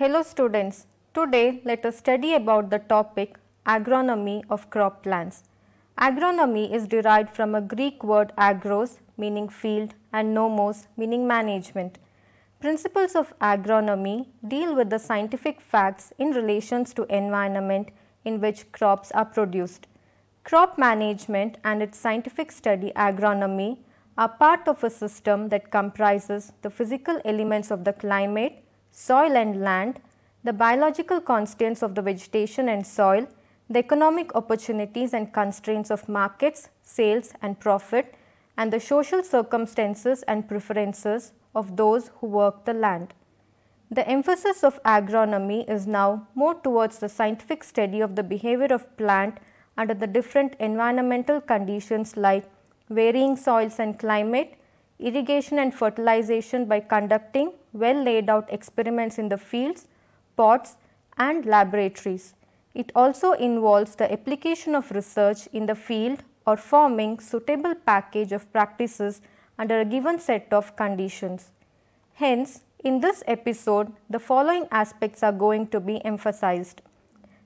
Hello students, today let us study about the topic agronomy of crop plants. Agronomy is derived from a Greek word agros meaning field and nomos meaning management. Principles of agronomy deal with the scientific facts in relations to environment in which crops are produced. Crop management and its scientific study agronomy are part of a system that comprises the physical elements of the climate, soil and land, the biological constants of the vegetation and soil, the economic opportunities and constraints of markets, sales and profit, and the social circumstances and preferences of those who work the land. The emphasis of agronomy is now more towards the scientific study of the behavior of plant under the different environmental conditions like varying soils and climate, irrigation and fertilization by conducting well laid out experiments in the fields, pots and laboratories. It also involves the application of research in the field or forming suitable package of practices under a given set of conditions. Hence, in this episode, the following aspects are going to be emphasized.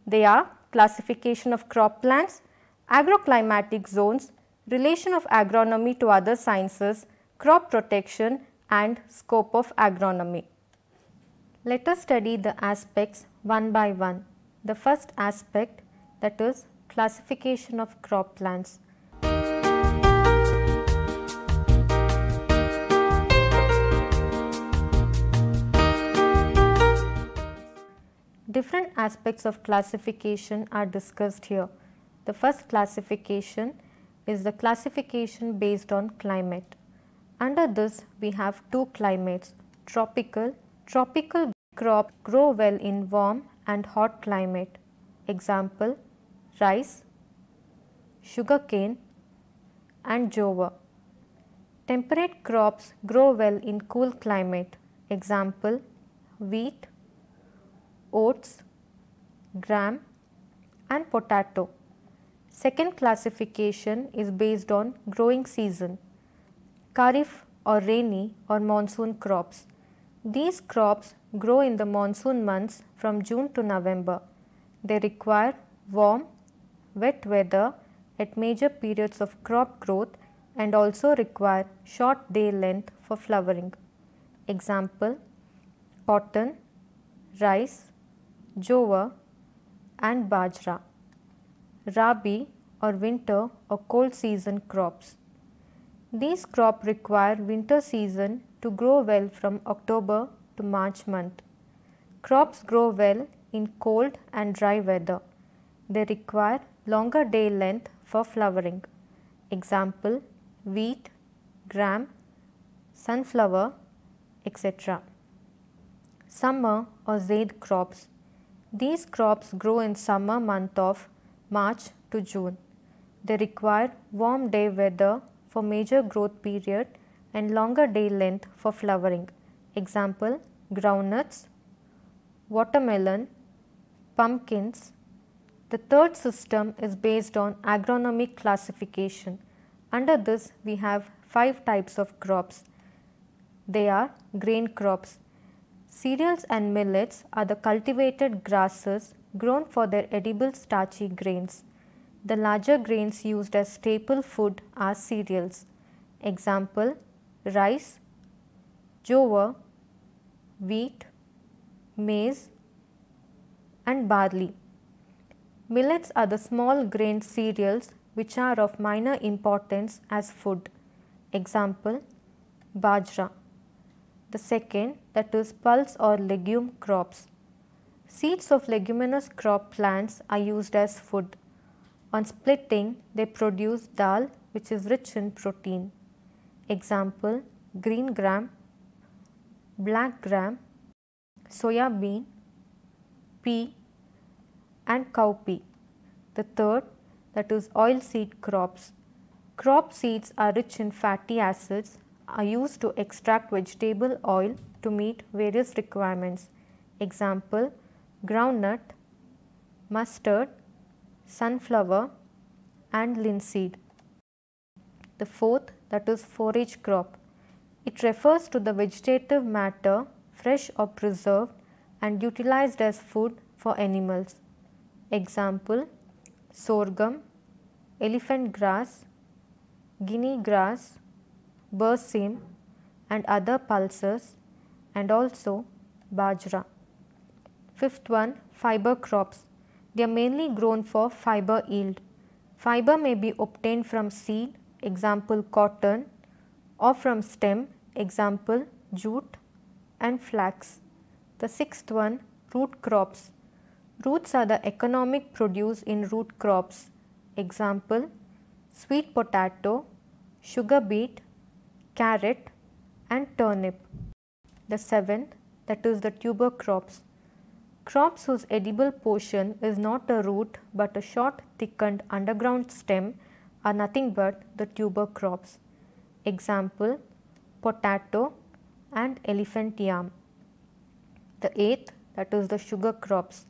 They are classification of crop plants, agroclimatic zones, relation of agronomy to other sciences, crop protection and scope of agronomy. Let us study the aspects one by one. The first aspect that is classification of crop plants. Different aspects of classification are discussed here. The first classification is the classification based on climate. Under this we have two climates tropical. Tropical crop grow well in warm and hot climate. Example rice, sugarcane and jowar. Temperate crops grow well in cool climate. Example wheat, oats, gram and potato. Second classification is based on growing season, Kharif or rainy or monsoon crops. These crops grow in the monsoon months from June to November. They require warm, wet weather at major periods of crop growth and also require short day length for flowering. Example, cotton, rice, jowar and bajra. Rabi or winter or cold season crops. These crop require winter season to grow well from October to March month. Crops grow well in cold and dry weather. They require longer day length for flowering. Example wheat, gram, sunflower, etc. Summer or zaid crops. These crops grow in summer month of March to June. They require warm day weather for major growth period and longer day length for flowering. Example groundnuts, watermelon, pumpkins. The third system is based on agronomic classification. Under this we have five types of crops. They are grain crops. Cereals and millets are the cultivated grasses grown for their edible starchy grains. The larger grains used as staple food are cereals. Example rice, jowar, wheat, maize and barley. Millets are the small grain cereals which are of minor importance as food. Example bajra. The second that is pulse or legume crops. Seeds of leguminous crop plants are used as food. On splitting, they produce dal which is rich in protein. Example, green gram, black gram, soya bean, pea and cowpea. The third that is oil seed crops. Crop seeds are rich in fatty acids are used to extract vegetable oil to meet various requirements. Example, groundnut, mustard, sunflower and linseed. The fourth that is forage crop. It refers to the vegetative matter fresh or preserved and utilized as food for animals. Example sorghum, elephant grass, guinea grass, berseem and other pulses and also bajra. Fifth one fiber crops. They are mainly grown for fiber yield. Fiber may be obtained from seed example cotton or from stem example jute and flax. The sixth one root crops. Roots are the economic produce in root crops example sweet potato, sugar beet, carrot and turnip. The seventh that is the tuber crops. Crops whose edible portion is not a root but a short thickened underground stem are nothing but the tuber crops. Example potato and elephant yam. The eighth that is the sugar crops.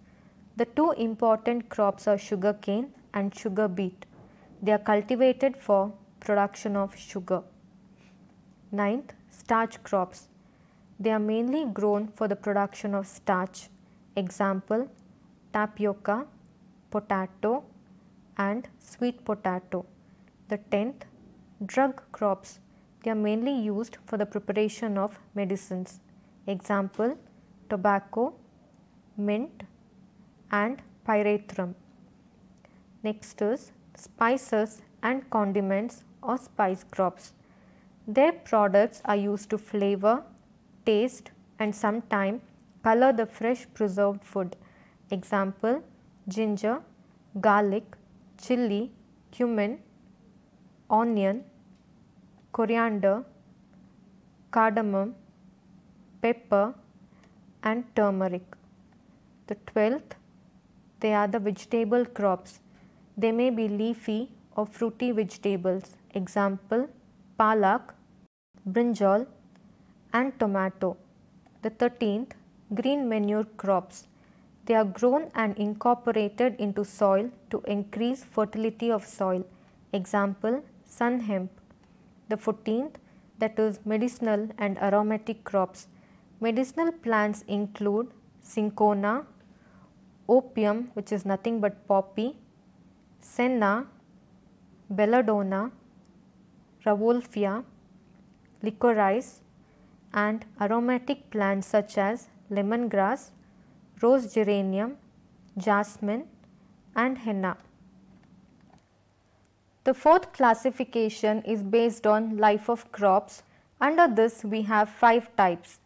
The two important crops are sugar cane and sugar beet. They are cultivated for production of sugar. Ninth, starch crops. They are mainly grown for the production of starch. Example, tapioca, potato and sweet potato. The tenth, drug crops. They are mainly used for the preparation of medicines. Example, tobacco, mint and pyrethrum. Next is spices and condiments or spice crops. Their products are used to flavor, taste and sometimes color the fresh preserved food. Example, ginger, garlic, chili, cumin, onion, coriander, cardamom, pepper and turmeric. The twelfth, they are the vegetable crops. They may be leafy or fruity vegetables. Example, palak, brinjal and tomato. The thirteenth, green manure crops. They are grown and incorporated into soil to increase fertility of soil. Example, sun hemp. The 14th that is medicinal and aromatic crops. Medicinal plants include cinchona, opium which is nothing but poppy, senna, belladonna, rauvolfia, licorice and aromatic plants such as lemongrass, rose geranium, jasmine and henna. The fourth classification is based on life of crops. Under this we have five types.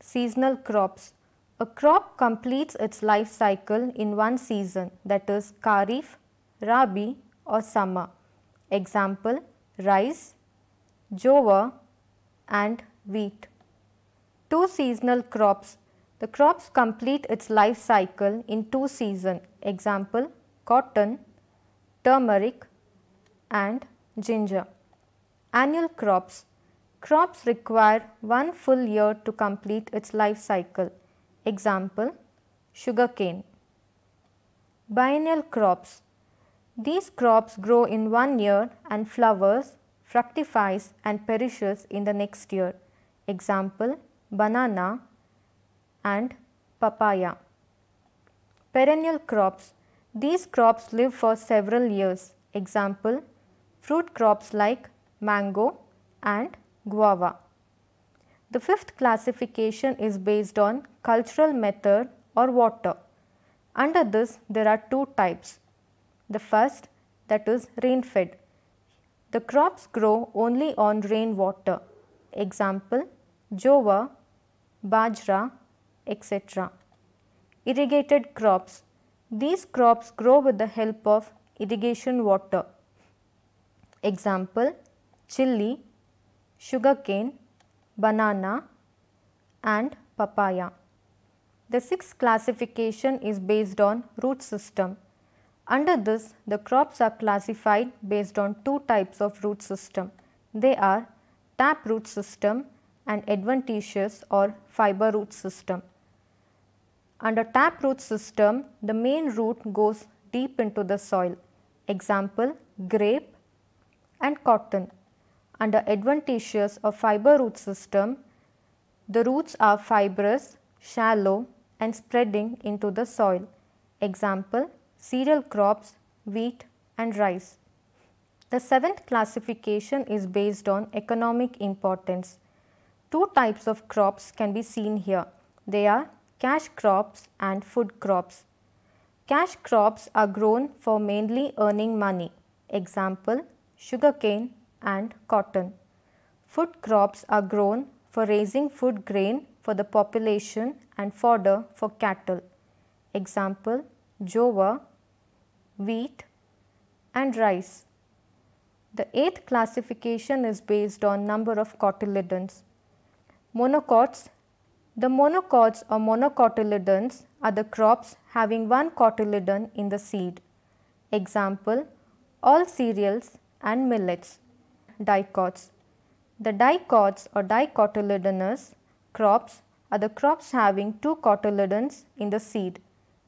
Seasonal crops. A crop completes its life cycle in one season that is Kharif, Rabi or summer. Example rice, jowar and wheat. Two seasonal crops. The crops complete its life cycle in two seasons. Example cotton, turmeric and ginger. Annual crops. Crops require one full year to complete its life cycle. Example, sugarcane. Biennial crops. These crops grow in one year and flowers, fructifies and perishes in the next year. Example, banana and papaya. Perennial crops. These crops live for several years. Example, fruit crops like mango and guava. The fifth classification is based on cultural method or water. Under this there are two types. The first that is rain fed. The crops grow only on rain water. Example jowar, bajra, etc. Irrigated crops. These crops grow with the help of irrigation water. Example chili, sugarcane, banana and papaya. The sixth classification is based on root system. Under this, the crops are classified based on two types of root system. They are tap root system and adventitious or fiber root system. Under tap root system, the main root goes deep into the soil. Example, grape, and cotton. Under adventitious or fiber root system, the roots are fibrous, shallow and spreading into the soil. Example, cereal crops, wheat and rice. The seventh classification is based on economic importance. Two types of crops can be seen here. They are cash crops and food crops. Cash crops are grown for mainly earning money. Example, sugarcane and cotton. Food crops are grown for raising food grain for the population and fodder for cattle. Example, jowar, wheat and rice. The eighth classification is based on number of cotyledons. Monocots. The monocots or monocotyledons are the crops having one cotyledon in the seed. Example, all cereals and millets. Dicots. The dicots or dicotyledonous crops are the crops having two cotyledons in the seed.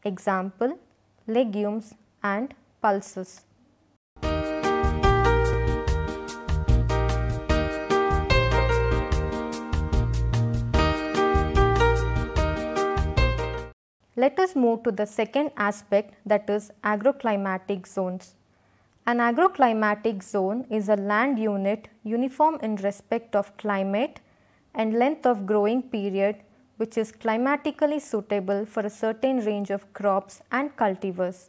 Example, legumes and pulses. Let us move to the second aspect that is agroclimatic zones. An agroclimatic zone is a land unit uniform in respect of climate and length of growing period which is climatically suitable for a certain range of crops and cultivars.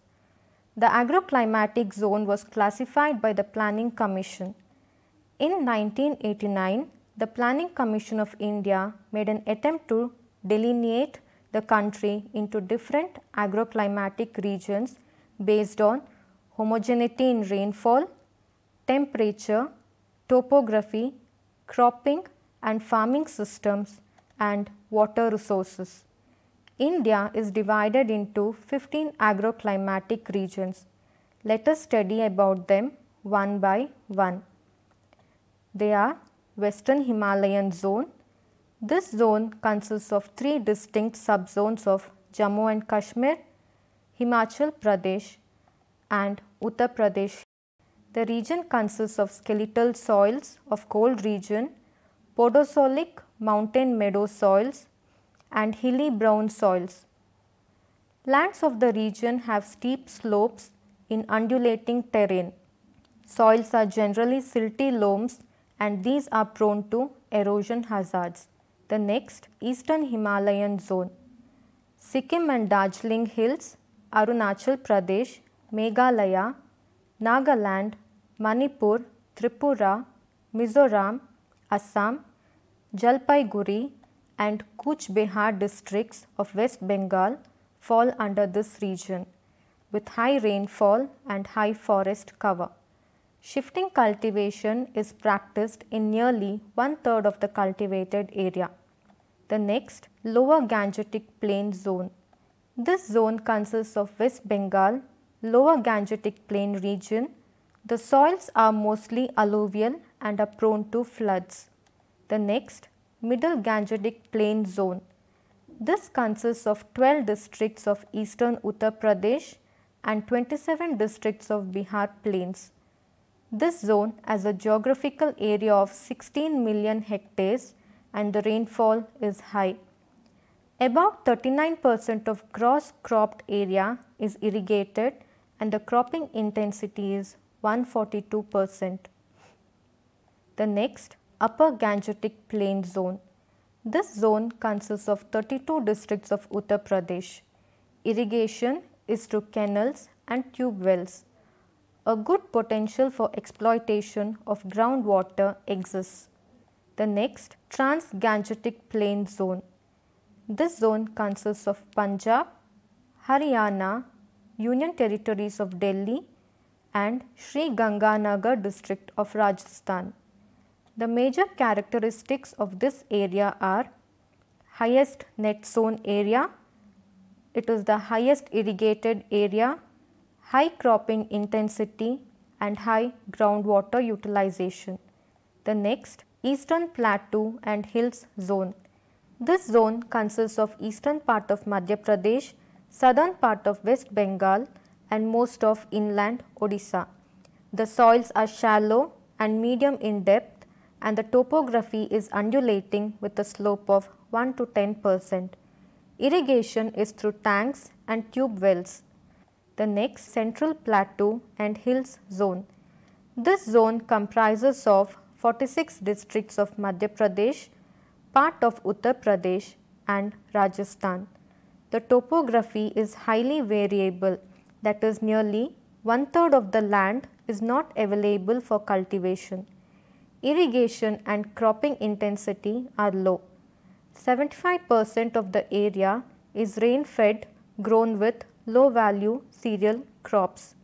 The agroclimatic zone was classified by the Planning Commission. In 1989, the Planning Commission of India made an attempt to delineate the country into different agroclimatic regions based on homogeneity in rainfall, temperature, topography, cropping and farming systems and water resources. India is divided into 15 agroclimatic regions. Let us study about them one by one. They are Western Himalayan zone. This zone consists of three distinct subzones of Jammu and Kashmir, Himachal Pradesh and Uttar Pradesh. The region consists of skeletal soils of cold region, podzolic mountain meadow soils and hilly brown soils. Lands of the region have steep slopes in undulating terrain. Soils are generally silty loams and these are prone to erosion hazards. The next eastern Himalayan zone. Sikkim and Darjeeling Hills, Arunachal Pradesh Meghalaya, Nagaland, Manipur, Tripura, Mizoram, Assam, Jalpaiguri and Cooch Behar districts of West Bengal fall under this region with high rainfall and high forest cover. Shifting cultivation is practiced in nearly one third of the cultivated area. The next lower Gangetic Plain zone. This zone consists of West Bengal, lower Gangetic Plain region, the soils are mostly alluvial and are prone to floods. The next, middle Gangetic Plain zone. This consists of 12 districts of eastern Uttar Pradesh and 27 districts of Bihar plains. This zone has a geographical area of 16 million hectares and the rainfall is high. About 39 percent of gross cropped area is irrigated and the cropping intensity is 142 percent. The next upper Gangetic plain zone. This zone consists of 32 districts of Uttar Pradesh. Irrigation is through canals and tube wells. A good potential for exploitation of groundwater exists. The next Trans-Gangetic Plain Zone. This zone consists of Punjab, Haryana, Union Territories of Delhi and Sri Ganganagar district of Rajasthan. The major characteristics of this area are highest net sown area, it is the highest irrigated area, high cropping intensity and high groundwater utilization. The next eastern plateau and hills zone. This zone consists of eastern part of Madhya Pradesh southern part of West Bengal and most of inland Odisha. The soils are shallow and medium in depth and the topography is undulating with a slope of 1 to 10 percent. Irrigation is through tanks and tube wells. The next central plateau and hills zone. This zone comprises of 46 districts of Madhya Pradesh, part of Uttar Pradesh and Rajasthan. The topography is highly variable that is nearly one third of the land is not available for cultivation. Irrigation and cropping intensity are low. 75% of the area is rain fed grown with low value cereal crops.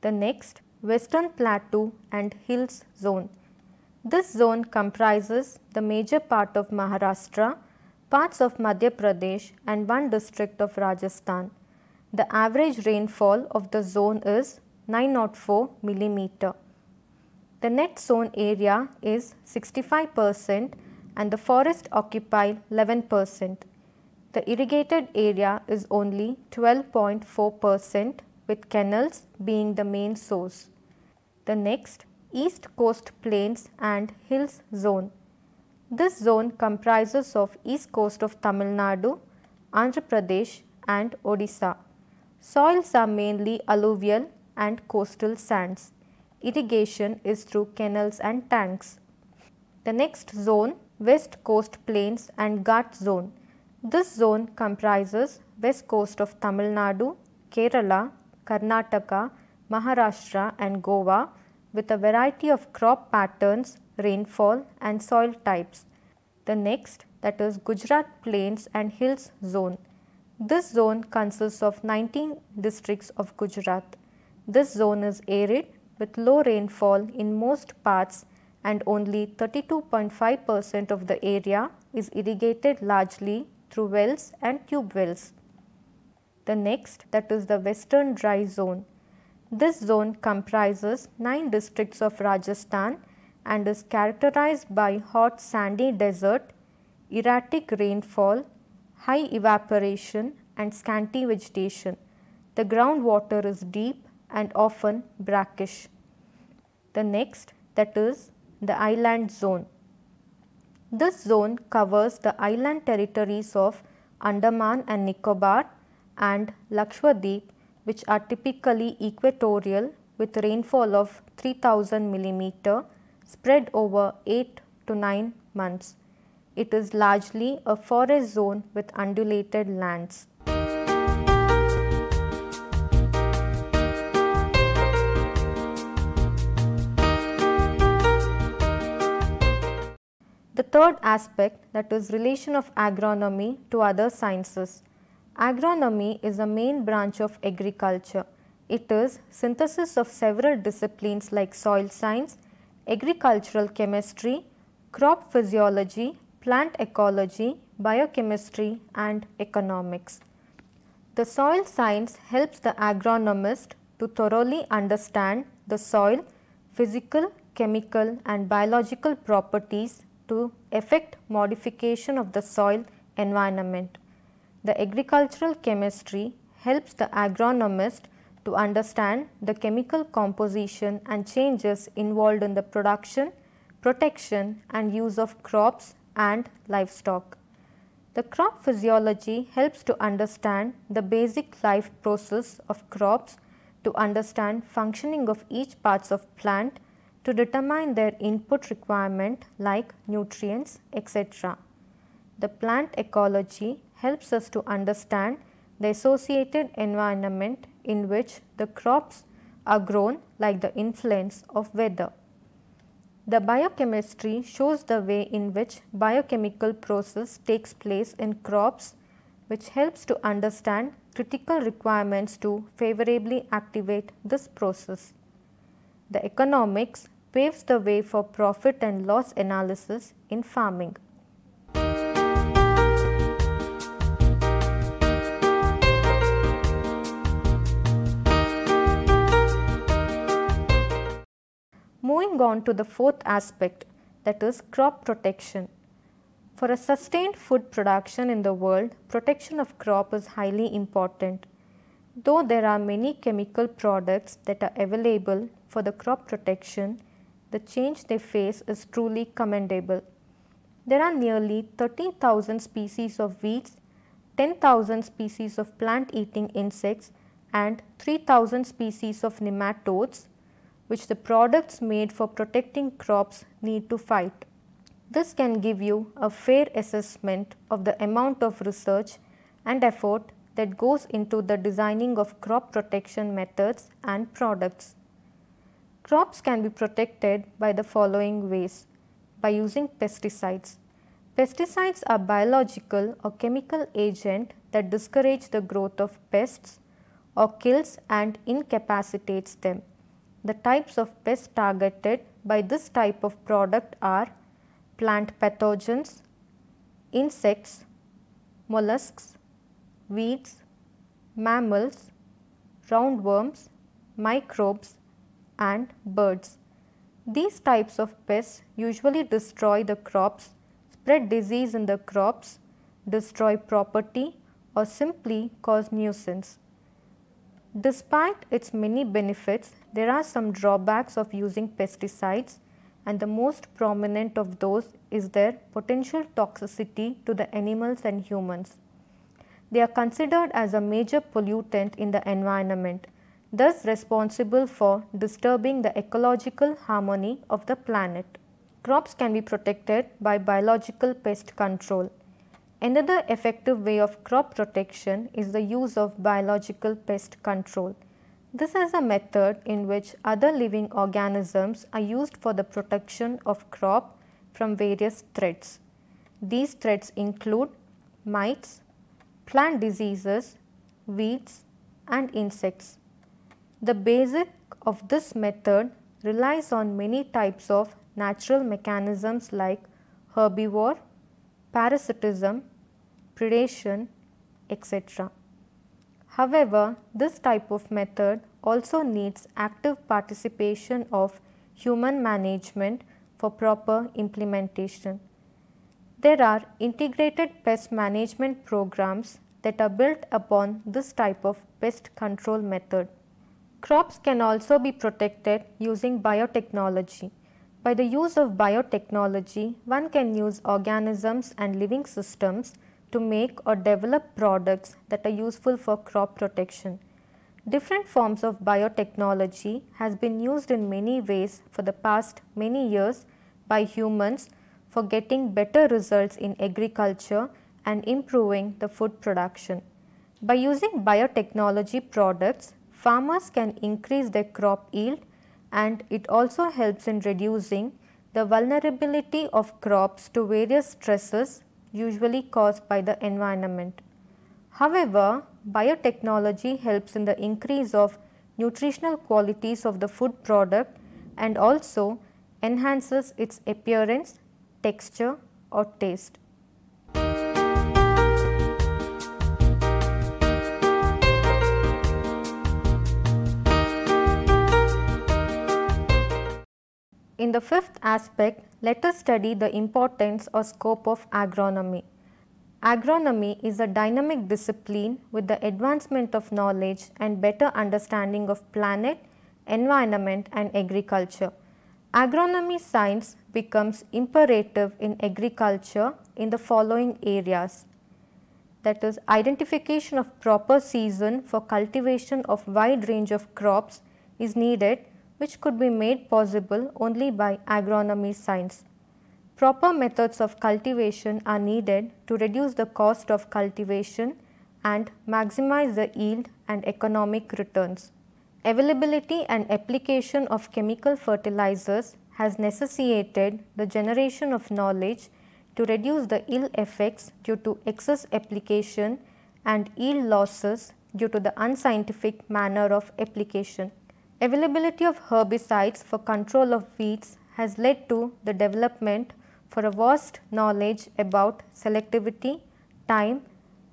The next Western Plateau and Hills Zone. This zone comprises the major part of Maharashtra, parts of Madhya Pradesh and one district of Rajasthan. The average rainfall of the zone is 904 millimeter. The net sown area is 65 percent and the forest occupy 11 percent. The irrigated area is only 12.4 percent with canals being the main source. The next East Coast Plains and Hills Zone. This zone comprises of east coast of Tamil Nadu, Andhra Pradesh and Odisha. Soils are mainly alluvial and coastal sands. Irrigation is through canals and tanks. The next zone, West Coast Plains and Ghat Zone. This zone comprises west coast of Tamil Nadu, Kerala, Karnataka, Maharashtra and Goa with a variety of crop patterns, rainfall and soil types. The next that is Gujarat Plains and Hills Zone. This zone consists of 19 districts of Gujarat. This zone is arid with low rainfall in most parts and only 32.5 percent of the area is irrigated largely through wells and tube wells. The next that is the western dry zone. This zone comprises 9 districts of Rajasthan and is characterized by hot sandy desert, erratic rainfall, high evaporation and scanty vegetation. The groundwater is deep and often brackish. The next that is the island zone. This zone covers the island territories of Andaman and Nicobar and Lakshadweep which are typically equatorial with rainfall of 3000 millimeter spread over 8 to 9 months. It is largely a forest zone with undulated lands. The third aspect that is relation of agronomy to other sciences. Agronomy is a main branch of agriculture. It is synthesis of several disciplines like soil science, agricultural chemistry, crop physiology, plant ecology, biochemistry and economics. The soil science helps the agronomist to thoroughly understand the soil, physical, chemical and biological properties to effect modification of the soil environment. The agricultural chemistry helps the agronomist to understand the chemical composition and changes involved in the production, protection and use of crops and livestock. The crop physiology helps to understand the basic life process of crops to understand functioning of each parts of plant to determine their input requirement like nutrients etc. The plant ecology helps us to understand the associated environment in which the crops are grown like the influence of weather. The biochemistry shows the way in which biochemical process takes place in crops which helps to understand critical requirements to favorably activate this process. The economics paves the way for profit and loss analysis in farming. Moving on to the fourth aspect that is crop protection. For a sustained food production in the world, protection of crop is highly important. Though there are many chemical products that are available for the crop protection, the change they face is truly commendable. There are nearly 30,000 species of weeds, 10,000 species of plant eating insects and 3000 species of nematodes which the products made for protecting crops need to fight. This can give you a fair assessment of the amount of research and effort that goes into the designing of crop protection methods and products. Crops can be protected by the following ways by using pesticides. Pesticides are biological or chemical agent that discourage the growth of pests or kills and incapacitates them. The types of pests targeted by this type of product are plant pathogens, insects, mollusks, weeds, mammals, roundworms, microbes and birds. These types of pests usually destroy the crops, spread disease in the crops, destroy property or simply cause nuisance. Despite its many benefits, there are some drawbacks of using pesticides and the most prominent of those is their potential toxicity to the animals and humans. They are considered as a major pollutant in the environment, thus responsible for disturbing the ecological harmony of the planet. Crops can be protected by biological pest control. Another effective way of crop protection is the use of biological pest control. This is a method in which other living organisms are used for the protection of crop from various threats. These threats include mites, plant diseases, weeds and insects. The basic of this method relies on many types of natural mechanisms like herbivore, parasitism, predation, etc. However, this type of method also needs active participation of human management for proper implementation. There are integrated pest management programs that are built upon this type of pest control method. Crops can also be protected using biotechnology. By the use of biotechnology, one can use organisms and living systems to make or develop products that are useful for crop protection. Different forms of biotechnology has been used in many ways for the past many years by humans for getting better results in agriculture and improving the food production. By using biotechnology products, farmers can increase their crop yield and it also helps in reducing the vulnerability of crops to various stresses usually caused by the environment. However, biotechnology helps in the increase of nutritional qualities of the food product and also enhances its appearance, texture or taste. In the fifth aspect, let us study the importance or scope of agronomy. Agronomy is a dynamic discipline with the advancement of knowledge and better understanding of planet, environment and agriculture. Agronomy science becomes imperative in agriculture in the following areas that is identification of proper season for cultivation of wide range of crops is needed which could be made possible only by agronomy science. Proper methods of cultivation are needed to reduce the cost of cultivation and maximize the yield and economic returns. Availability and application of chemical fertilizers has necessitated the generation of knowledge to reduce the ill effects due to excess application and yield losses due to the unscientific manner of application. Availability of herbicides for control of weeds has led to the development for a vast knowledge about selectivity, time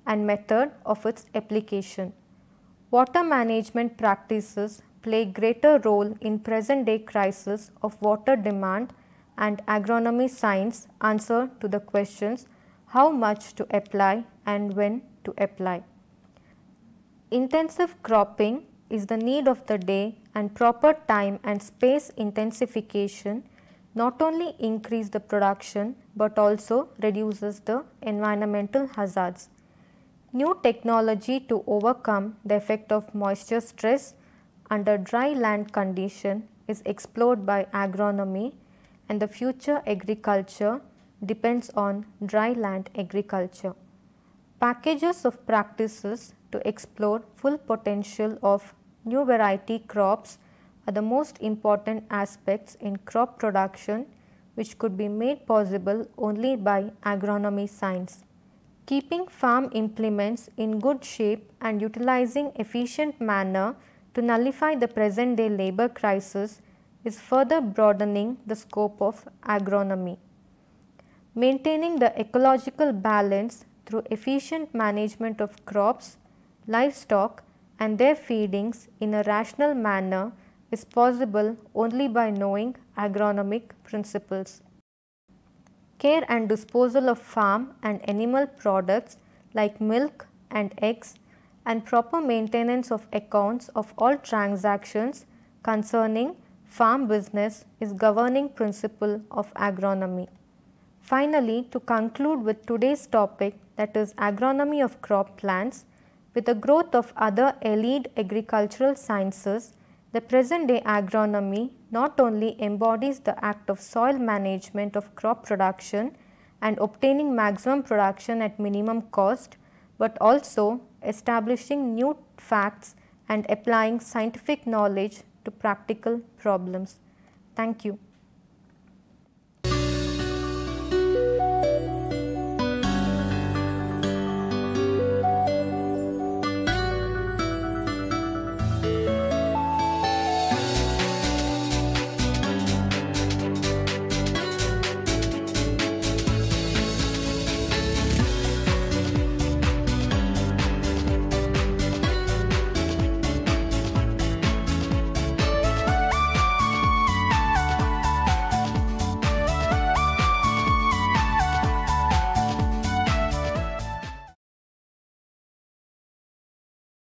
and method of its application. Water management practices play greater role in present day crisis of water demand and agronomy science answer to the questions how much to apply and when to apply. Intensive cropping is the need of the day and proper time and space intensification not only increase the production but also reduces the environmental hazards. New technology to overcome the effect of moisture stress under dry land condition is explored by agronomy and the future agriculture depends on dry land agriculture. Packages of practices to explore full potential of new variety crops are the most important aspects in crop production which could be made possible only by agronomy science. Keeping farm implements in good shape and utilizing efficient manner to nullify the present day labor crisis is further broadening the scope of agronomy. Maintaining the ecological balance through efficient management of crops, livestock and their feedings in a rational manner is possible only by knowing agronomic principles. Care and disposal of farm and animal products like milk and eggs and proper maintenance of accounts of all transactions concerning farm business is governing principle of agronomy. Finally, to conclude with today's topic that is agronomy of crop plants, with the growth of other allied agricultural sciences, the present day agronomy not only embodies the act of soil management of crop production and obtaining maximum production at minimum cost, but also establishing new facts and applying scientific knowledge to practical problems. Thank you.